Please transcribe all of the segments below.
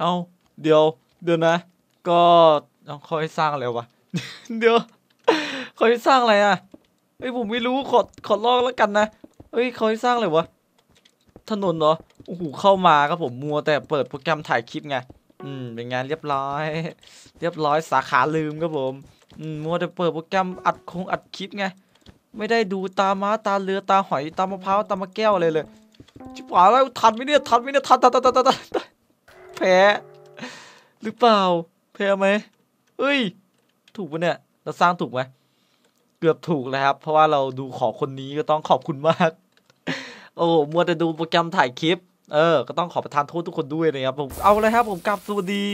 เอาเดี๋ยว เดี๋ยวนะ ก็เอาเขาให้สร้างอะไรวะ เดี๋ยวเขาให้สร้างอะไรอะเฮ้ยผมไม่รู้ขอขอลอกแล้วกันนะเฮ้ยเขาให้สร้างอะไรวะ ถนนเหรอโอ้โหเข้ามาครับผมมัวแต่เปิดโปรแกรมถ่ายคลิปไงอืมเป็นงานเรียบร้อย เรียบร้อยสาขาลืมครับผมอืมมัวแต่เปิดโปรแกรมอัดคงอัดคลิปไงไม่ได้ดูตาม้าตาเรือตาหอยตามะพร้าวตามะแก้วอะไรเลยชิบหายแล้วทันไหมเนี่ยทันไหมเนี่ยทันทันทันทันทันทัน แพ้หรือเปล่าแพ้ไหมเฮ้ย ถูกปะเนี่ย เราสร้างถูกไหมเกือบถูกแล้วครับ เพราะว่าเราดูของคนนี้ก็ต้องขอบคุณมาก โอ้มัวแต่ดูโปรแกรมถ่ายคลิปเออ ก็ต้องขอประทานโทษทุกคนด้วยนะครับผมเอาเลยครับผมกลับสวัสดี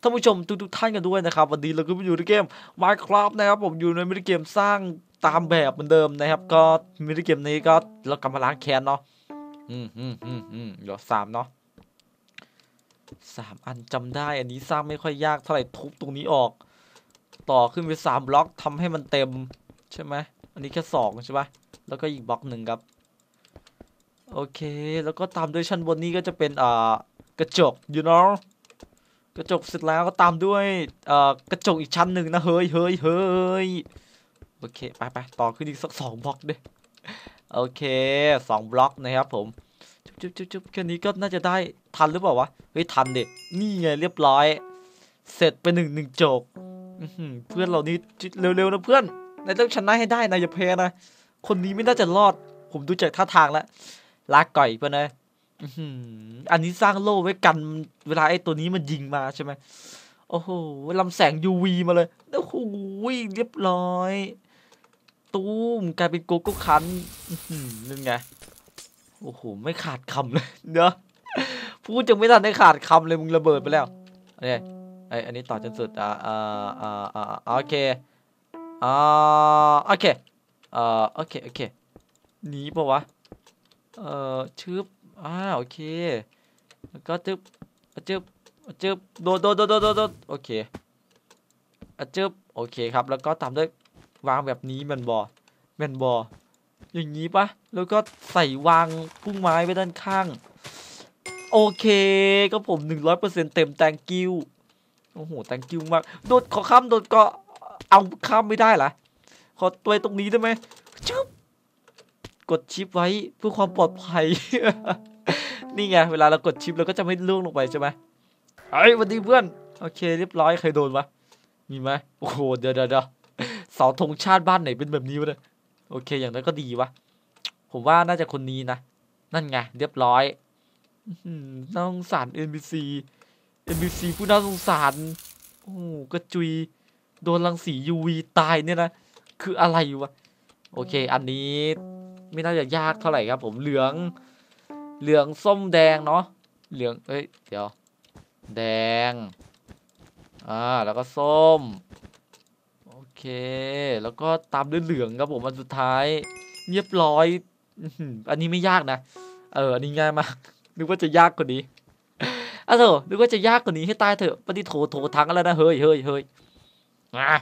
ท่านผู้ชมทุกๆท่านกันด้วยนะครับ วันนี้เราก็มาอยู่ในเกม Minecraft นะครับผมอยู่ในมินิเกมสร้างตามแบบเหมือนเดิมนะครับ ก็มินิเกมนี้ก็เรากำมาล้างแค้นเนาะอืมอืมอืมอืมเดี๋ยวสามเนาะ สามอันจำได้อันนี้สร้างไม่ค่อยยากเท่าไหร่ทุบตรงนี้ออก ต่อขึ้นไปสามบล็อกทำให้มันเต็มใช่ไหมอันนี้แค่สองใช่ปะแล้วก็อีกบล็อกหนึ่งครับ โอเค แล้วก็ตามด้วยชั้นบนนี้ก็จะเป็นอ่ากระจก you know กระจกเสร็จแล้วก็ตามด้วยอ่อกระจกอีกชั้นหนึ่งนะเฮ้ยเฮ้ยเฮ้ยโอเคไปไปต่อขึ้นอีกสักสองบล็อกด้วยโอเคสองบล็อกนะครับผม จุ๊บจุ๊บจุ๊บแค่นี้ก็น่าจะได้ทันหรือเปล่าวะ เฮ้ย ทันเด็นี่ไงเรียบร้อย เสร็จไปหนึ่งหนึ่งโจกเพื่อนเรานี่เร็วๆนะเพื่อนนายต้องชนะให้ได้นายอย่าแพ้นะ คนนี้ไม่น่าจะรอด ผมดูจากท่าทางแล้วลากก่อยเพื่อนนะอื้มอันนี้สร้างโล่ไว้กันเวลาไอ้ตัวนี้มันยิงมาใช่ไหมโอ้โหลำแสง UV มาเลยโอ้โหเรียบร้อย ตูมกลายเป็นโกโก้คันนั่นไง โอ้โห ไม่ขาดคำเลยเดี๋ยวพูดจังไม่ทันได้ขาดคำเลยมึงระเบิดไปแล้วอันนี้ไออันนี้ต่อจนสุดอ่าอ่าอ่าอ่าโอเคอ่าโอเคอ่าโอเคโอเคหนีปะวะเอ่อชึบอ่าโอเคแล้วก็จึบอะจึ๊บอะจึ๊บโดดโดดโดดโดดโอเคอะจึ๊บโอเคครับแล้วก็ตามด้วยวางแบบนี้แมนบอแมนบอ อย่างนี้ปะแล้วก็ใส่วางพุ่งไม้ไว้ด้านข้าง โอเคก็ผมหนึ่งร้อยเปอร์เซ็นต์เต็ม thank you โอ้โห thank you มาก โดดขอข้ามโดดก็เอาข้ามไม่ได้เหรอขอตัวตรงนี้ได้ไหมชึบกดชิปไว้เพื่อความปลอดภัย นี่ไงเวลาเรากดชิปเราก็จะไม่ล่วงลงไปใช่ไหมเฮ้ยสวัสดีเพื่อน โอเค เรียบร้อยใครโดนวะมีไหมโอ้โหเดี๋ยวเดี๋ยวเดี๋ยวเสาธงชาติบ้านไหนเป็นแบบนี้วะเนี่ย โอเค อย่างนั้นก็ดีวะ ผมว่าน่าจะคนนี้นะ นั่นไง เรียบร้อยอื้อหือน่าสงสาร NPC NPC ผู้น่าสงสาร โอ้กระจุย โดนรังสี UV ตายเนี่ยนะ คืออะไรวะ โอเค อันนี้ไม่น่าจะยากเท่าไหร่ครับ ผมเหลือง เหลืองส้มแดงเนาะ เหลือง เอ้ย เดี๋ยว แดง อ่า แล้วก็ส้ม เค แล้วก็ตามด้วยเหลืองครับผมอันสุดท้ายเรียบร้อย อันนี้ไม่ยากนะ เออ อันนี้ง่ายมาก นึกว่าจะยากกว่านี้อะเถอะนึกว่าจะยากกว่านี้ให้ตายเถอะปฏิโถโถทั้งแล้วนะ เฮ้ยเฮ้ยเฮ้ยอะ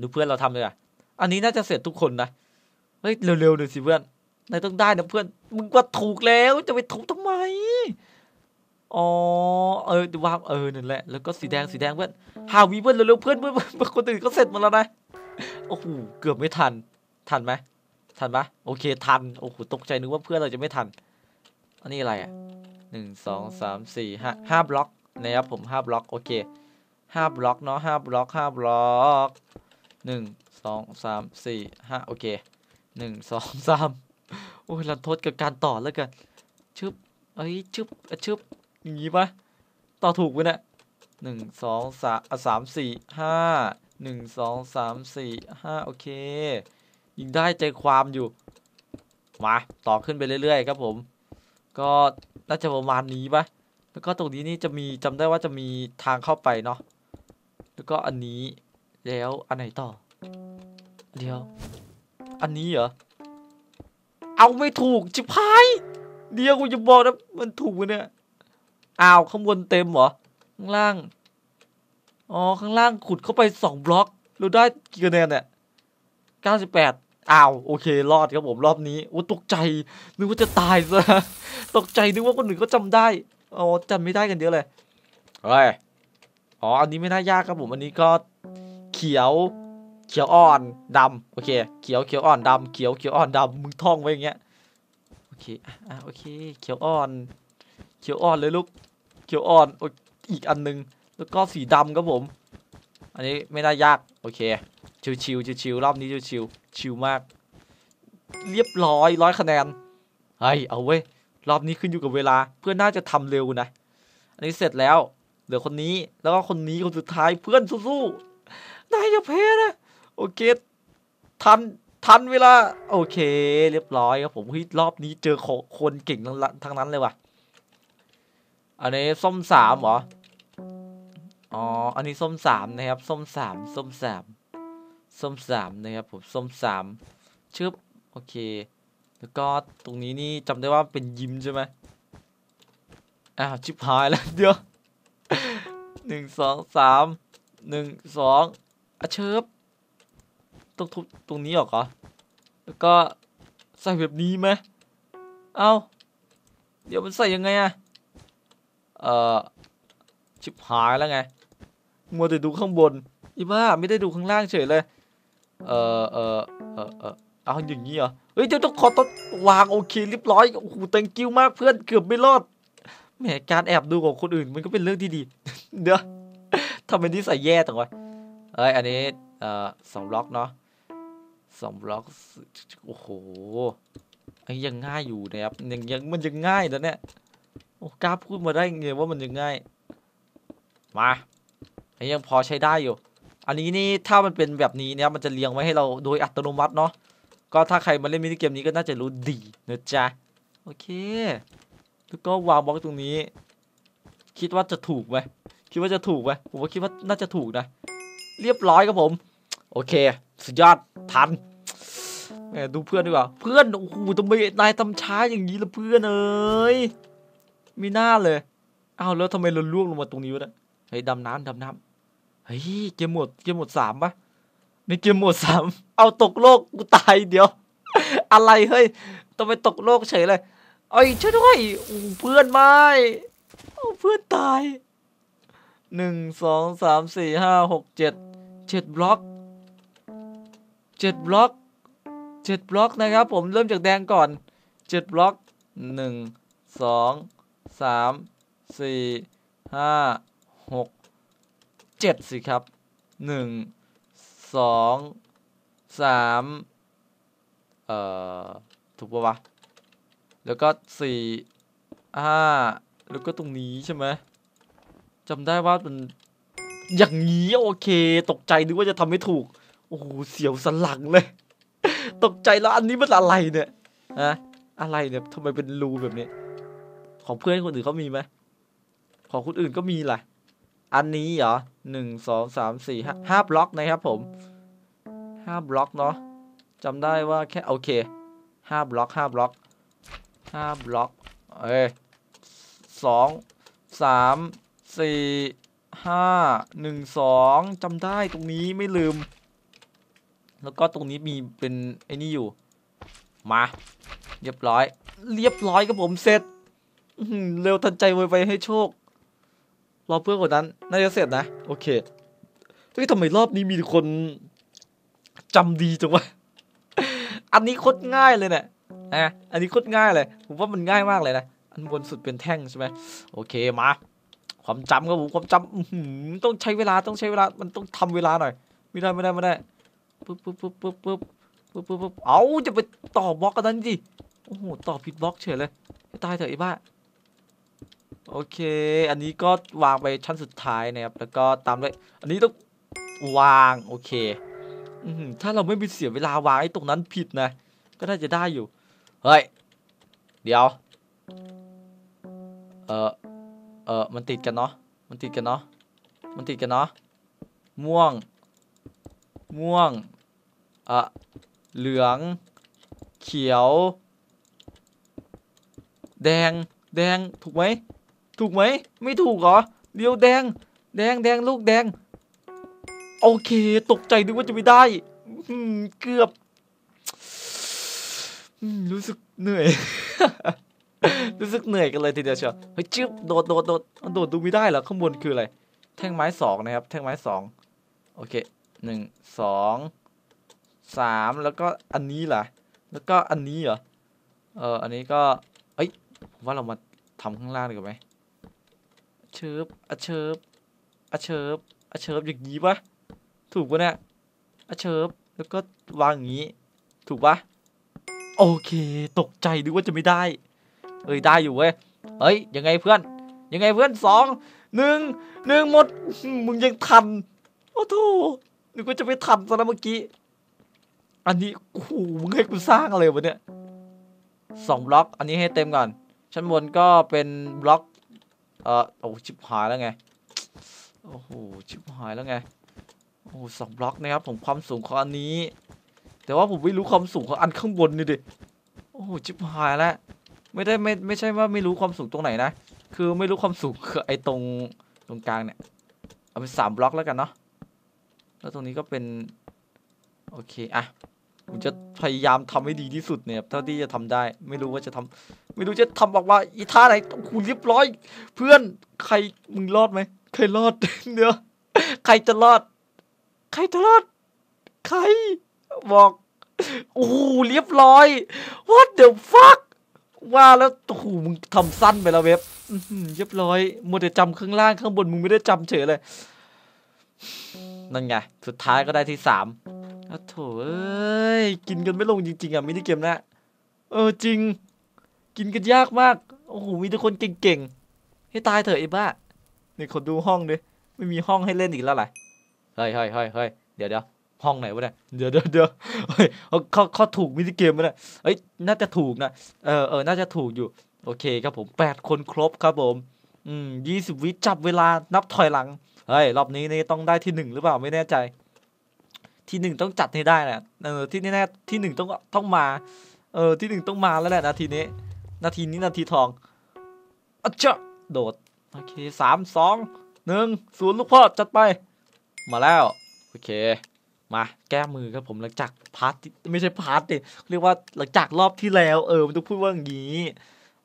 ดูเพื่อนเราทำเลยอะ อันนี้น่าจะเสร็จทุกคนนะ เฮ้ย เร็วๆหน่อยสิเพื่อนนายต้องได้นะเพื่อน มึงว่าถูกแล้ว จะไปถูกทำไม อ๋อเออวางเออนั่นแหละแล้วก็สีแดงสีแดงเพื่อนหาวีเพื่อนเร็วๆเพื่อนเพื่อนเพื่อนคนอื่นก็เสร็จหมดแล้วนะโอ้โหเกือบไม่ทัน ทันไหมทันปะโอเคทันโอ้โหตกใจนึกว่าเพื่อนเราจะไม่ทัน อันนี้อะไรอะหนึ่งสองสามสี่ห้าห้าบล็อกนะครับผมห้าบล็อกโอเคห้าบล็อกเนาะห้าบล็อกห้าบล็อกหนึ่งสองสามสี่ห้าโอเคหนึ่งสองสามโอ้ยรันทดกับการต่อแล้วกันชึบเอ้ยชึบอะชึบ อย่างงี้ปะต่อถูกไหมเนี่ยหนึ่งสองสามอะสามสี่ห้าหนึ่งสองสามสี่ห้าโอเคยิงได้ใจความอยู่ มาต่อขึ้นไปเรื่อยๆครับผม ก็น่าจะประมาณนี้ปะแล้วก็ตรงนี้นี่จะมีจำได้ว่าจะมีทางเข้าไปเนาะแล้วก็อันนี้แล้วอันไหนต่อ เดี๋ยว อันนี้เหรอเอาไม่ถูกจิพายเดี๋ยวกูจะบอกนะมันถูกเนี่ย อ้าวข้างบนเต็มเหรอ ข้างล่าง อ๋อ ข้างล่างขุดเข้าไปสองบล็อกเราได้กี่คะแนนเนี่ยเก้าสิบแปดอ้าว โอเค รอดครับผมรอบนี้โอ้ตกใจ นึกว่าจะตายซะ ตกใจ นึกว่าคนอื่นก็จำได้ อ๋อจำไม่ได้กันเยอะเลย เฮ้ย อ๋อ อันนี้ไม่น่ายากครับผม อันนี้ก็เขียว เขียวอ่อนดำโอเค เขียว เขียวอ่อนดำเขียว เขียวอ่อนดำมึงท่องไว้อย่างเงี้ย โอเคอะอะโอเค เขียวอ่อน เขียวอ่อนเลยลูก เขียวอ่อนอีกอันหนึง แล้วก็สีดำครับผม อันนี้ไม่น่ายาก โอเค ชิวชิวชิวชิวๆรอบนี้ชิวชิวๆชิวมาก เรียบร้อยร้อยคะแนนเฮ้ยเอาเว้ย รอบนี้ขึ้นอยู่กับเวลา เพื่อนน่าจะทำเร็วนะ อันนี้เสร็จแล้ว เหลือคนนี้ แล้วก็คนนี้คนสุดท้ายเพื่อนสู้ๆนายอย่าแพ้นะ โอเค ทันทันเวลา โอเค เรียบร้อยครับผมฮ้ยรอบนี้เจอคนเก่งทั้งละทั้งนั้นเลยว่ะ อันนี้ส้มสามเหรอ อ๋อ อันนี้ส้มสามนะครับ ส้มสามส้มสามส้มสามนะครับผมส้มสามชึบโอเค แล้วก็ตรงนี้นี่จำได้ว่าเป็นยิมใช่ไหมอ้าวชิบหายแล้วเดี๋ยวหนึ่งสองสามหนึ่งสองอะเชิบต้องทุบตรงนี้ออกเหรอ แล้วก็ใส่แบบนี้ไหมเอ้า เดี๋ยวมันใส่ยังไงอะ เอ่อชิบหายแล้วไง มัวแต่ดูข้างบน อีบ้าไม่ได้ดูข้างล่างเฉยเลย เออเออเออเออเอาอย่างนี้เหรอ เฮ้ยเดี๋ยวต้องขอต้องวางโอเคเรียบร้อย โอ้โห thank you มากเพื่อนเกือบไม่รอด แหมการแอบดูของคนอื่นมันก็เป็นเรื่องที่ดี เดี๋ยวทำเป็นที่ใส่แย่จังวะเอ้ยอันนี้เอ่อสองบล็อกเนาะสองบล็อก โอ้โหไอ้ยังง่ายอยู่นะครับยังยังมันยังง่ายนะเนี่ย โอ้กล้าพูดมาได้ไงว่ามันยังง่าย มายังพอใช้ได้อยู่ อันนี้นี่ถ้ามันเป็นแบบนี้เนี่ยมันจะเรียงไว้ให้เราโดยอัตโนมัติเนาะ ก็ถ้าใครมาเล่นมินิเกมนี้ก็น่าจะรู้ดีนะจ๊ะ โอเค แล้วก็วางบล็อกตรงนี้ คิดว่าจะถูกไหมคิดว่าจะถูกไหมผมว่าคิดว่าน่าจะถูกนะ เรียบร้อยครับผม โอเค สุดยอด ทันแหมดูเพื่อนดีกว่า เพื่อน โอ้โหทำไมนายทำช้าอย่างนี้ล่ะเพื่อนเอ้ย มีหน้าเลยอ้าวแล้วทำไมเราล่วงลงมาตรงนี้วะเนี่ยเฮ้ยดำน้ำดำน้ำเฮ้ยเกมหมดเกมหมดสามปะในเกมหมดสามเอาตกโลกกูตายเดี๋ยว อะไรเฮ้ยต้องไปตกโลกเฉยเลยเอ้ยช่วยด้วยเพื่อนไม่เพื่อนตายหนึ่งสองสามสี่ห้าหกเจ็ดเจ็ดบล็อกเจ็ดบล็อกเจ็ดบล็อกนะครับ ผมเริ่มจากแดงก่อนเจ็ดบล็อกหนึ่งสอง สามสี่ห้าหกเจ็ดสิครับหนึ่งสองสามเอ่อถูกปะวะ แล้วก็สี่ห้าแล้วก็ตรงนี้ใช่ไหมจำได้ว่ามันอย่างนี้โอเค ตกใจนึกว่าจะทำไม่ถูก โอ้โหเสียวสันหลังเลย ตกใจแล้วอันนี้มันอะไรเนี่ยอะอะไรเนี่ยทำไมเป็นรูแบบนี้ ของเพื่อนคนอื่นเขามีไหมของคนอื่นก็มีแหละอันนี้เหรอหนึ่งสองสามสี่ห้าห้าบล็อกนะครับผมห้าบล็อกเนาะจำได้ว่าแค่โอเคห้าบล็อกห้าบล็อกห้าบล็อกเอ้สองสามสี่ห้าหนึ่งสองจำได้ตรงนี้ไม่ลืม แล้วก็ตรงนี้มีเป็นไอ้นี่อยู่ มา เรียบร้อย เรียบร้อยครับผมเสร็จ เร็วทันใจไวไปให้โชค รอเพื่อนคนนั้น น่าจะเสร็จนะ โอเคเฮ้ทำไมรอบนี้มีคนจำดีจังวะ อันนี้คดง่ายเลยเนี่ยนะอันนี้คดง่ายเลย ผมว่ามันง่ายมากเลยนะ อันบนสุดเป็นแท่งใช่ไหมโอเคมา ความจำครับผมความจำต้องใช้เวลาต้องใช้เวลา มันต้องทำเวลาหน่อย ไม่ได้ไม่ได้ไม่ได้ปุ๊บปุ๊บปุ๊บปุ๊บปุ๊บปุ๊บปุ๊บเอาจะไปต่อบล็อกกันนั้นดิ โอ้โห ต่อผิดบล็อกเฉยเลย ตายเถอะไอ้บ้า โอเค อันนี้ก็วางไปชั้นสุดท้ายนะครับ แล้วก็ตามด้วยอันนี้ต้องวาง โอเคอถ้าเราไม่ไปเสียเวลาวางไอ้ตรงนั้นผิดนะ ก็น่าจะได้อยู่ เฮ้ย เดี๋ยว เออเออมันติดกันเนาะ มันติดกันเนาะ มันติดกันเนาะ ม่วง ม่วง เออเหลือง เขียว แดง แดง ถูกไหม ถูกไหม ไม่ถูกเหรอ เดียวแดง แดงแดงลูกแดง โอเค ตกใจนึกว่าจะไม่ได้เกือบรู้สึกเหนื่อย รู้สึกเหนื่อยกันเลยทีเดียวเชียวเฮ้ยจึ๊บโดดโดดโดดโดดดูไม่ได้เหรอข้างบนคืออะไร แท่งไม้สองนะครับ แท่งไม้สองโอเคหนึ่งสองสามแล้วก็อันนี้ล่ะ แล้วก็อันนี้เหรอ เอออันนี้ก็ เอ้ยผมว่าเรามาทำข้างล่างดีกว่าไหม เชิบอะเชิบอะเชิบอะเชิบอย่างนี้ปะถูกปะเนี่ยอะเชิบแล้วก็วางอย่างนี้ ถูกปะโอเค ตกใจนึกว่าจะไม่ได้ เอ้ยได้อยู่เว้ยเฮ้ยยังไงเพื่อน ยังไงเพื่อนสองหนึ่งหนึ่งหมดมมึงยังทันโอ้โถนึกว่าจะไม่ทันซะแล้วเมื่อกี้ อันนี้โอ้โหมึงให้กูสร้างอะไรวะเนี่ยสองบล็อก อันนี้ให้เต็มก่อนชั้นบนก็เป็นบล็อก เออโอ้ชิบหายแล้วไง โอ้โห ชิบหายแล้วไง โอ้โหสองบล็อกนะครับผมความสูงของอันนี้ แต่ว่าผมไม่รู้ความสูงของอันข้างบนนี่ดิ โอ้โหชิบหายแล้ว ไม่ได้ไม่ไม่ใช่ว่าไม่รู้ความสูงตรงไหนนะ คือไม่รู้ความสูงคือไอ้ตรงตรงกลางเนี่ย เอาเป็นสามบล็อกแล้วกันเนาะ แล้วตรงนี้ก็เป็น โอเคอะ ผมจะพยายามทำให้ดีที่สุดเนี่ยเท่าที่จะทำได้ ไม่รู้ว่าจะทำไม่รู้จะทำออกมาอีท่าไหนโอ้โหเรียบร้อย เพื่อนใครมึงรอดไหมใครรอดเดี๋ยวใครจะรอด ใครจะรอด ใครบอกโอ้โหเรียบร้อย what the fuck ว่าแล้วโอ้โหมึงทำสั้นไปแล้วเว็บเรียบร้อยมัวแต่จำข้างล่างข้างบนมึงไม่ได้จำเฉยเลย นั่นไง สุดท้ายก็ได้ที่สามอ้าวโถเอ้ ย กินกันไม่ลงจริงๆอะมินิเกมนะเออจริง กินกันยากมาก โอ้โหมีแต่คนเก่งๆ ให้ตายเถอะไอ้บ้านี่คนดูห้องดิไม่มีห้องให้เล่นอีกแล้วเหรเฮ้ยเฮ้ยเฮ้ยเฮ้ยเดี๋ยวเดี๋ยวห้องไหนวะเนี่ยเดี๋ยวเดี๋ยวเดี๋ยวเฮ้ยเขาเขาเขาถูกมินิเกมไหมเนี่ยเอ้ยน่าจะถูกนะเออเออน่าจะถูกอยู่ โอเคครับผมแปดคนครบครับผม อืมยี่สิบวิจับเวลานับถอยหลังเฮ้ยรอบนี้นี่ต้องได้ที่หนึ่งหรือเปล่าไม่แน่ใจ ที่หนึ่งต้องจัดให้ได้แหละเออที่แน่ๆที่หนึ่งต้องต้องมา เออที่หนึ่งต้องมาแล้วแหละนาทีนี้ นาทีนี้นาทีทองอะเจ้าโดดโอเคสามสองหนึ่งศูนย์ลูกพ่อจัดไป มาแล้วโอเค มาแก้มือครับผมหลังจาก part ไม่ใช่ part ดิเรียกว่าหลังจากรอบที่แล้ว เออมันต้องพูดว่าอย่างนี้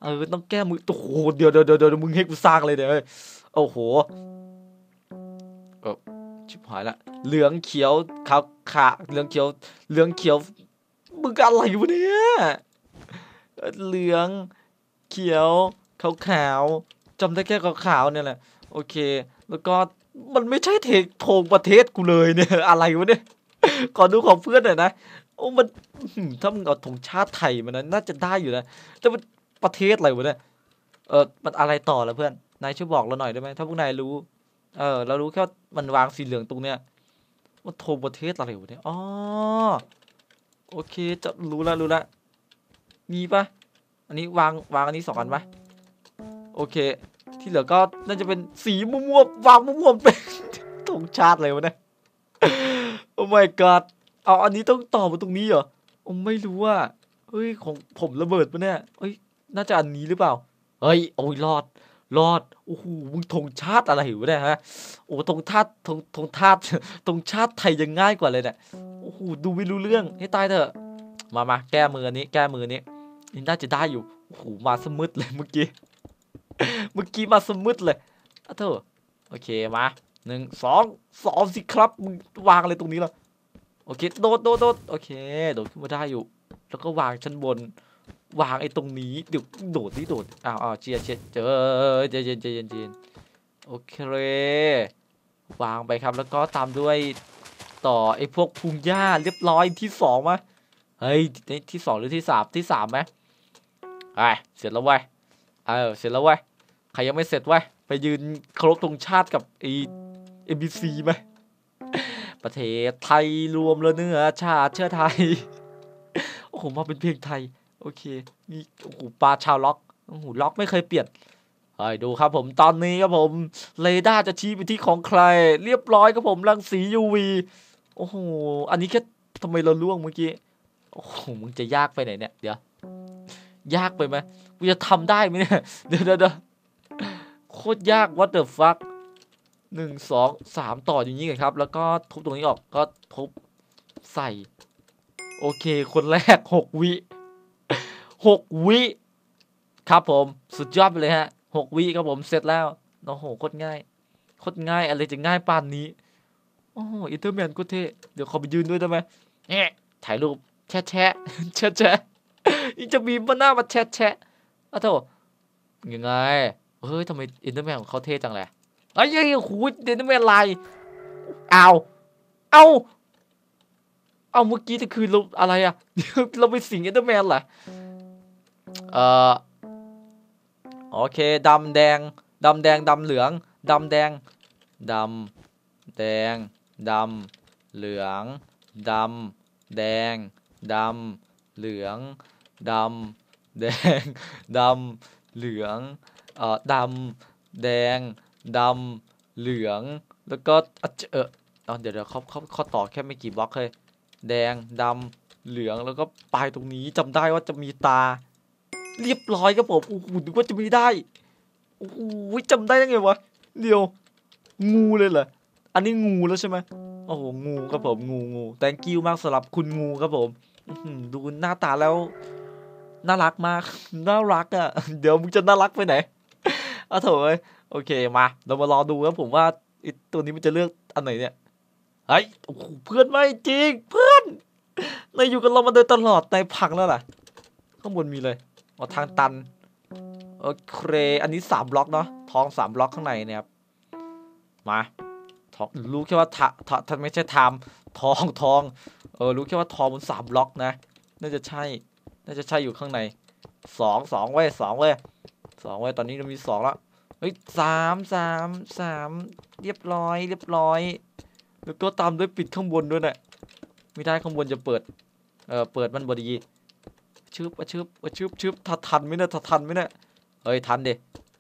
เออต้องแก้มือโอ้โหเดี๋ยวเดี๋ยวเดี๋ยวมึงให้กูสร้างเลยเดี๋ยวเฮ้ยโอ้โห หายละเหลืองเขียวขาวขาเหลืองเขียว เหลืองเขียวมึงอะไรวะเนี่ยเหลืองเขียวขาวขาวจำได้แค่ขาวขาวเนี่ยแหละโอเค แล้วก็มันไม่ใช่เทโทงประเทศกูเลยเนี่ยอะไรวะเนี่ยขอดูของเพื่อนหน่อยนะโอ้มันถ้ามึงเอาธงชาติไทยมันนะน่าจะได้อยู่นะแต่มันประเทศอะไรวะเนี่ยเออมันอะไรต่อล้วเพื่อนนายช่วยบอกเราหน่อยได้ไหมถ้าพวกนายรู้ เออ เรารู้แค่ว่ามันวางสีเหลืองตรงเนี้ยมันธงประเทศอะไรวะเนี่ยอ๋อโอเค จะรู้ล้วรู้ล้วมีปะอันนี้วางวางอันนี้สองอันปะโอเค ที่เหลือก็น่าจะเป็นสีม่วๆวางม่วๆเป็นธงชาติเลยวะเนี่ยโอ้ my god เอาอันนี้ต้องต่อมาตรงนี้เหรอโอ้ไม่รู้ว่าเฮ้ยของผมระเบิดปะเนี่ยเฮ้ยน่าจะอันนี้หรือเปล่าเฮ้ยโอ้ยรอด รอดโอ้โหมึงธงชาติอะไรวะเนี่ยฮะโอ้ธงชาติธงธงชาติธงชาติไทยยังง่ายกว่าเลยเนี่ยโอ้โหดูไม่รู้เรื่องให้ตายเถอะ มามาแก้มือนี้ แก้มือนี้นี่น่าจะได้อยู่โอ้โหมาสมืดเลยเมื่อกี้เมื่อกี้มาสมืดเลยอะเถอะโอเคมาหนึ่งสองสองสิครับมึงวางอะไรตรงนี้ล่ะโอเคโดดโดดโดดโอเคโดดขึ้นมาได้อยู่ แล้วก็วางชั้นบน วางไอ้ตรงนี้เดี๋ยวโดดนี่โดดอ้าวอ้าวเชียเชียเจอใจเย็นใจเย็นใจเย็นโอเค วางไปครับแล้วก็ตามด้วยต่อไอ้พวกพุงหญ้าเรียบร้อยที่สองมะเฮ้ยที่ที่สองหรือที่สามที่สามไหมไอ้เสร็จแล้วเว้ยเออเสร็จแล้วเว้ยใครยังไม่เสร็จเว้ยไปยืนเคารพธงชาติกับไอ้เอ็มบีซีไหมประเทศไทยรวมแล้วเนื้อชาติเชื้อไทย โอ้โหมาเป็นเพลงไทย โอเคมีโอ้โหปลาชาวล็อกโอ้โหล็อกไม่เคยเปลี่ยนเฮ้ยดูครับผมตอนนี้ครับผมเรดาร์จะชี้ไปที่ของใคร เรียบร้อยครับผมรังสี UV โอ้โหอันนี้แค่ทำไมเราล่วงเมื่อกี้โอ้โหมึงจะยากไปไหนเนี่ยเดี๋ยวยากไปไหมกูจะทำได้ไหมเนี่ยเดี๋ยวเดี๋ยวเดี๋ยวโคตรยาก what the fuck หนึ่งสองสามต่ออย่างนี้กันครับ แล้วก็ทุบตรงนี้ออกก็ทุบใส่ โอเค คนแรกหกวิ หกวิครับผมสุดยอดไปเลยฮะหกวิครับผมเสร็จแล้วโอ้โหโคตรง่ายโคตรง่ายอะไรจะง่ายปานนี้ โอ้โห Enderman ก็เท่เดี๋ยวขอไปยืนด้วยได้ไหมเอ๊ะถ่ายรูปแชะแชะแชะแชะนี่จะมีมาหน้ามาแชะแชะอ้าวโถยังไงเฮ้ยทำไม Enderman ของเขาเท่จังเลยเอ้ยเฮ้ยโอ้โห Enderman ลายเอาเอาเอาเมื่อกี้จะคือเราอะไรอะเราไปสิง Enderman เหรอ เอ่อโอเคดำแดงดำแดงดำเหลืองดำแดงดำแดงดำเหลืองดำแดงดำเหลืองดำแดงดำเหลืองเอ่อดำแดงดำเหลืองแล้วก็เจเออเอาเดี๋ยวเดี๋ยวเขาเขาเขาต่อแค่ไม่กี่บล็อกเลยแดงดำเหลืองแล้วก็ปลายตรงนี้จำได้ว่าจะมีตา เรียบร้อยครับผมโอ้โหนึกว่าจะไม่ได้โอ้โหจำได้ยังไงวะเดี๋ยว งูเลยเหรออันนี้งูแล้วใช่ไหมโอ้โหงูครับผมงูงู thank you มากสำหรับคุณงูครับผมดูหน้าตาแล้วน่ารักมากน่ารักอะ่ะ เดี๋ยวมึงจะน่ารักไปไหนเอาเถอะเว้ยโอเคมาเรามารอดูครับผมว่าตัวนี้มันจะเลือกอันไหนเนี่ยเฮ้ยโอ้โหเพื่อนไม่จริงเพื่อนนายอยู่กับเรามาโดยตลอดนายพังแล้วล่ะ ข้างบนมีเลย อ๋อทางตันโอเคอันนี้สามบล็อกเนาะทองสามบล็อกข้างในเนี่ยครับมาทองรู้แค่ว่าทะทะทะไม่ใช่ทม์ทองทองเออรู้แค่ว่าทองมันสามบล็อกนะ น่าจะใช่ น่าจะใช่อยู่ข้างในสองสองเว้ยสองเว้ยสองเว้ยตอนนี้เรามีสองแล้วเฮ้ยสามสามสามเรียบร้อยเรียบร้อยแล้วก็ตามด้วยปิดข้างบนด้วยนะไม่ได้ข้างบนจะเปิดเออเปิดมันบอดี ชึบอะชึบอะชึบชึบทันทันไหมเนี่ยทันทันไหมเนี่ยเฮ้ยทันดิ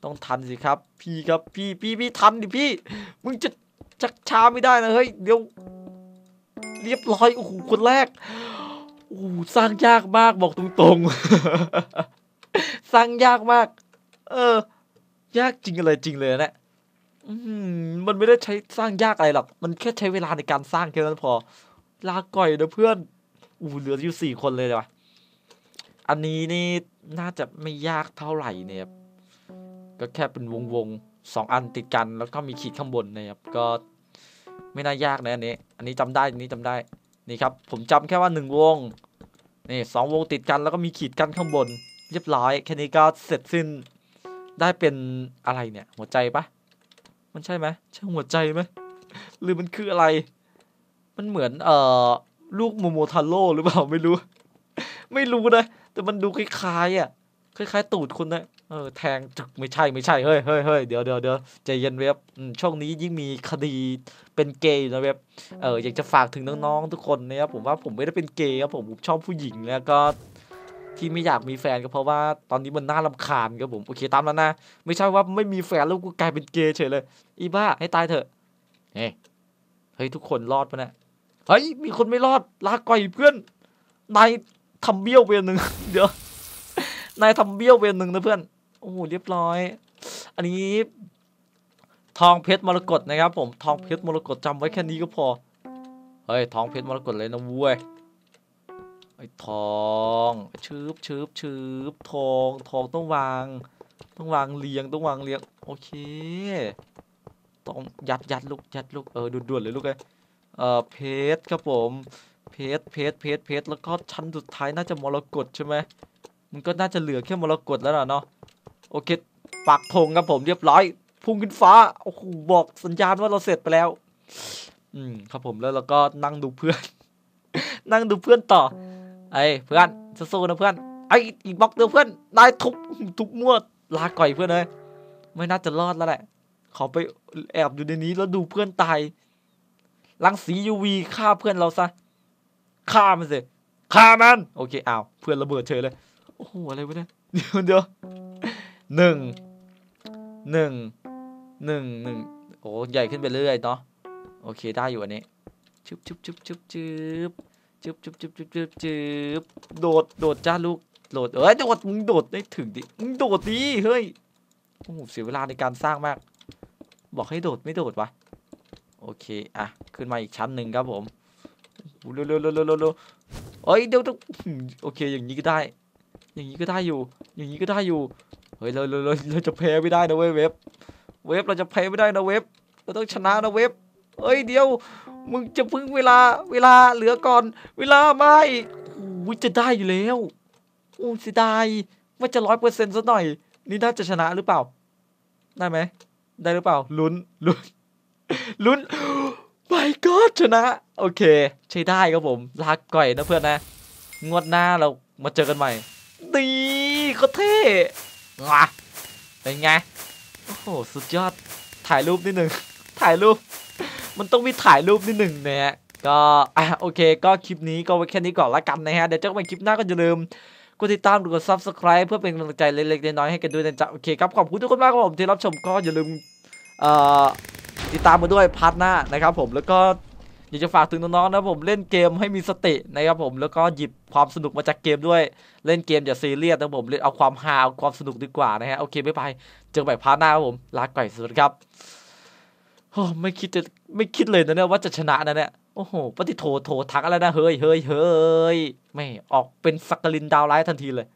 ต้องทันสิครับ พี่ครับพี่พี่พี่ทันดิพี่ มึงจะจักช้าไม่ได้นะเฮ้ยเดี๋ยวเรียบร้อยโอ้โหคนแรกโอ้สร้างยากมากบอกตรงๆ สร้างยากมาก เออ ยากจริงอะไรจริงเลยนะมันไม่ได้ใช้สร้างยากอะไรหรอก มันแค่ใช้เวลาในการสร้างแค่นั้นพอ ลาก่อยนะเพื่อนอู้เหลืออยู่สี่คนเลยว่ะ อันนี้นี่น่าจะไม่ยากเท่าไหร่เนี่ยครับก็แค่เป็นวงวงสองอันติดกันแล้วก็มีขีดข้างบนนะครับก็ไม่น่ายากนะอันนี้ อันนี้จำได้อันนี้จำได้นี่ครับ ผมจำแค่ว่าหนึ่งวงนี่สองวงติดกันแล้วก็มีขีดกันข้างบน เรียบร้อยแค่นี้ก็เสร็จสิ้นได้เป็นอะไรเนี่ย หัวใจปะมันใช่ไหมใช่หัวใจไหมหรือมันคืออะไร มันเหมือนเอ่อลูกโมโมทาโร่หรือเปล่าไม่รู้ ไม่รู้นะ แต่มันดูคล้ายๆอะคล้ายๆตูดคุณนะเออแทงจึกไม่ใช่ไม่ใช่เฮ้ยเฮ้ยเฮ้ยเดี๋ยวเดี๋ยวเดี๋ยวใจเย็นเว็บอืมช่วงนี้ยิ่งมีคดีเป็นเกย์นะเว็บเอออยากจะฝากถึงน้องๆทุกคนนะครับผมว่าผมไม่ได้เป็นเกย์ครับผมผมชอบผู้หญิงแล้วก็ที่ไม่อยากมีแฟนก็เพราะว่าตอนนี้มันน่ารำคาญครับผมโอเคตามแล้วนะ ไม่ใช่ว่าไม่มีแฟนแล้วกูกลายเป็นเกย์เฉยเลย อีบ้าให้ตายเถอะเฮ้ยเฮ้ยทุกคนรอดปะเนี่ยเฮ้ยมีคนไม่รอดลาก่อยเพื่อนนาย ทำเบี้ยวไปอันหนึ่งเดี๋ยวนายทำเบี้ยวไปอันหนึ่งนะเพื่อนโอ้โหเรียบร้อย อันนี้ ทองเพชรมรกตนะครับ ผมทองเพชรมรกตจำไว้แค่นี้ก็พอเฮ้ยทองเพชรมรกตเลยนะเว้ยไอ้ทองชืบชืบชืบทองทองต้องวาง ต้องวางเรียงต้องวางเรียงโอเคต้องยัดยัดลูกยัดลูกเออด่วนๆเลยลูกเอ้ยเออเพชรครับผม เพชรเพชรเพชรเพชรแล้วก็ชั้นสุดท้ายน่าจะมรกตใช่ไหมมันก็น่าจะเหลือแค่มรกตแล้วล่ะเนาะโอเคปักธงครับผมเรียบร้อย พุ่งขึ้นฟ้าโอ้โหบอกสัญญาณว่าเราเสร็จไปแล้ว อืมครับผมแล้วเราก็นั่งดูเพื่อน นั่งดูเพื่อนต่อไอ้เพื่อนสู้ๆนะเพื่อนไอ้อีกบล็อกเดียวเพื่อนนายทุบทุบมั่วลาก่อยเพื่อนเลยไม่น่าจะรอดแล้วแหละ ขอไปแอบอยู่ในนี้แล้วดูเพื่อนตายรังสี UV ฆ่าเพื่อนเราซะ ฆ่ามันสิฆ่ามันโอเคอ้าวเพื่อนระเบิดเฉยเลยโอ้โหอะไรวะเนี่ยเดี๋ยวเดี๋ยวหนึ่งหนึ่งหนึ่งหนึ่งโอ้ใหญ่ขึ้นไปเรื่อยเนาะโอเคได้อยู่อันนี้ชุบชุบชุบชุบชุบชุบชุบชุบชุบชุบชุบโดดโดดจ้าลูกโดดเอ้ยโดดมึงโดดได้ถึงดิมึงโดดดีเฮ้ยโอ้โหเสียเวลาในการสร้างมาก บอกให้โดดไม่โดดวะโอเคอะขึ้นมาอีกชั้นหนึ่งครับผม เร็วเร็วเร็วเร็วเอ้ยเดี๋ยวต้องโอเคอย่างนี้ก็ได้ อย่างนี้ก็ได้อยู่ อย่างนี้ก็ได้อยู่เฮ้ยเราเราเราจะแพ้ไม่ได้นะเว้ยเว็บ เว็บเราจะแพ้ไม่ได้นะเว็บเราต้องชนะนะเว็บเอ้ยเดี๋ยวมึงจะพึ่งเวลาเวลาเหลือก่อน เวลาไม่โอ้ยจะได้อยู่แล้วโอ้เสียดายว่าจะร้อยเปอร์เซ็นต์ซะหน่อย นี่น่าจะชนะหรือเปล่า ได้ไหมได้หรือเปล่าลุ้นลุ้นลุ้น my god ชนะ โอเค ใช้ได้ครับผมลาก่อยนะเพื่อนนะ งวดหน้าเรามาเจอกันใหม่นี่ก็เท่งะเป็นไง โอ้โห สุดยอด ถ่ายรูปนิดหนึ่ง ถ่ายรูป มันต้องมีถ่ายรูปนิดหนึ่งนะฮะ ก็อะโอเค ก็คลิปนี้ก็ไว้แค่นี้ก่อนละกันนะฮะ เดี๋ยวเจอกันใหม่คลิปหน้าก็อย่าลืมกดติดตามกด subscribe เพื่อเป็นกำลังใจเล็กๆน้อยๆให้กันด้วยนะจ๊ะ โอเคครับ ขอบคุณทุกคนมากครับผมที่รับชมก็อย่าลืมติดตามมาด้วยพาร์ทหน้านะครับผม แล้วก็ อยากจะฝากถึงน้องๆนะผมเล่นเกมให้มีสตินะครับผมแล้วก็หยิบความสนุกมาจากเกมด้วยเล่นเกมอย่าซีเรียสนะผมเล่นเอาความฮาเอาความสนุกดีกว่านะฮะโอเคบ๊ายบายเจอกันใหม่พาร์ทหน้าครับผมลาก่สวัสดีครับโอ้ไม่คิดจะไม่คิดเลยนะเนี่ยว่าจะชนะนะเนี่ยโอ้โหปฏิโทโททักอะไรนะเฮ้ยเฮ้ยเฮ้ยไม่ออกเป็นสักกลินดาวไลท์ทันทีเลย